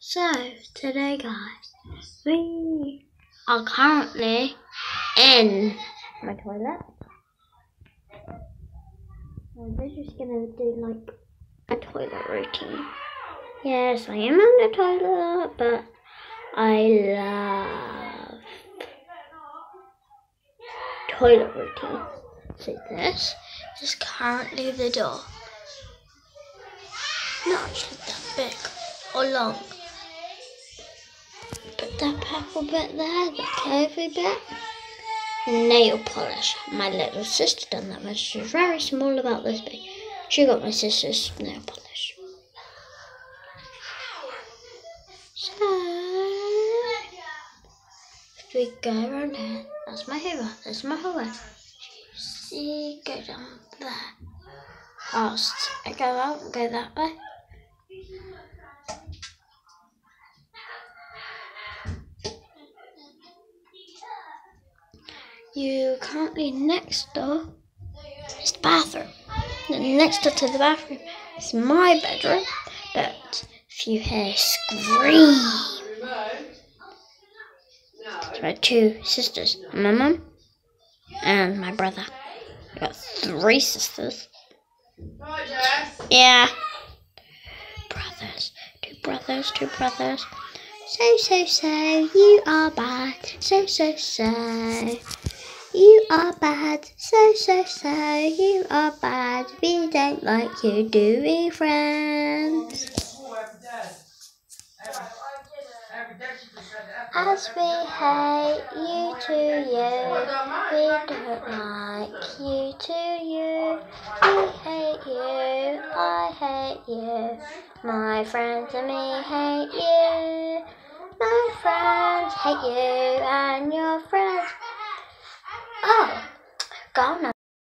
So, today, guys, we are currently in my toilet. So we're just gonna do like a toilet routine. Yes, I am on the toilet, but I love toilet routine. So this is currently the door. Not actually that big or long. That purple bit there, the curvy bit. Nail polish. My little sister done that, but she's very small about this big. She got my sister's nail polish. So, if we go around here, that's my hoover, that's my hoover. See, go down there. Past, I go out, go that way. You currently next door is the bathroom. And next door to the bathroom is my bedroom. But if you hear scream, it's my two sisters, my mum and my brother. I got three sisters. Yeah. Brothers, two brothers, two brothers. So, so, so, you are bad. So, so, so. You are bad, so so so. You are bad. We don't like you, do we, friends? As we hate you to you, we don't like you to you. We hate you, I hate you. My friends and me hate you. My friends hate you, and your gone.